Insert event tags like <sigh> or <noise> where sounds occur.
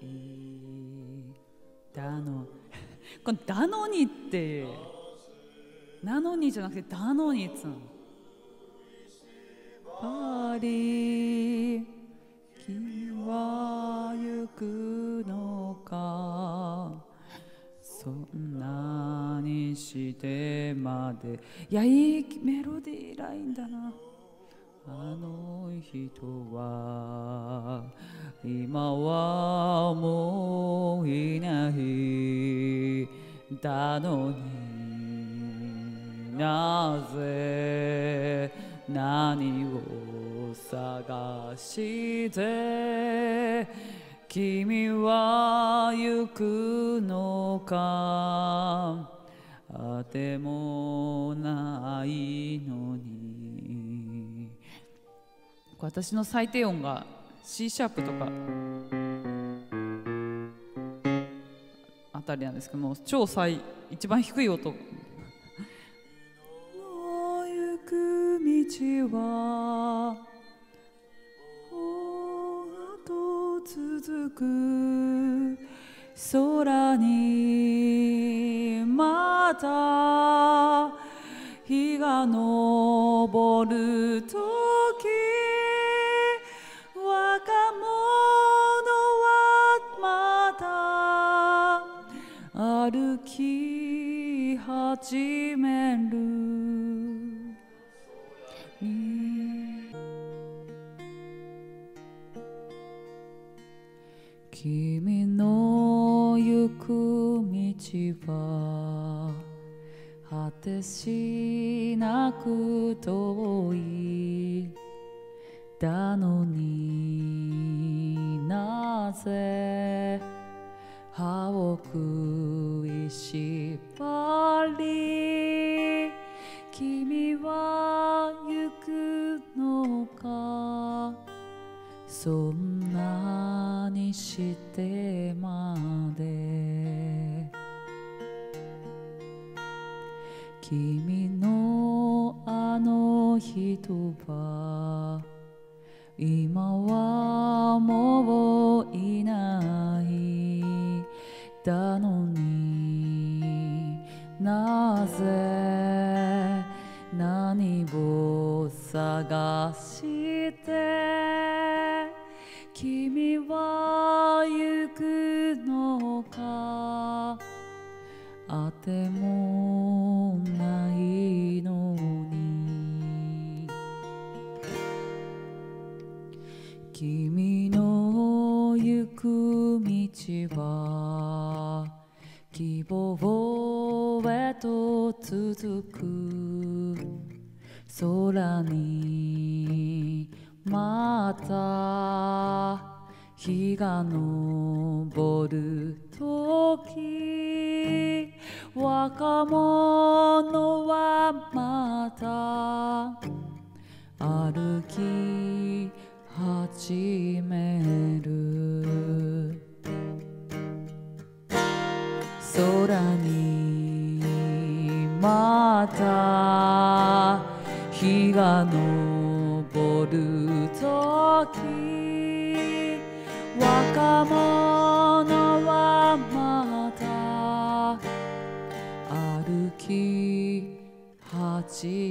いだの <laughs> この「だのに」って「なのに」じゃなくて「だのに」っつうの。パリ君は行くのかそんなにしてまでいやいいメロディーラインだな。あの人は今はもういないだのになぜ何を探して君は行くのかあてもないのに。私の最低音が C シャープとかあたりなんですけども超最一番低い音の行く道はと続く空にまた日が昇る時歩き始める。君の行く道は果てしなく遠い。だのになぜ歯を食いしばり君は行くのか？そんなにしてまで。君のあの人は今はもういない。だのになぜ何を探して君は行くのかあてもないのに。君の行く道は希望へと続く。空にまた日が昇る時。若者空にまた日が昇る時若者はまた歩き始め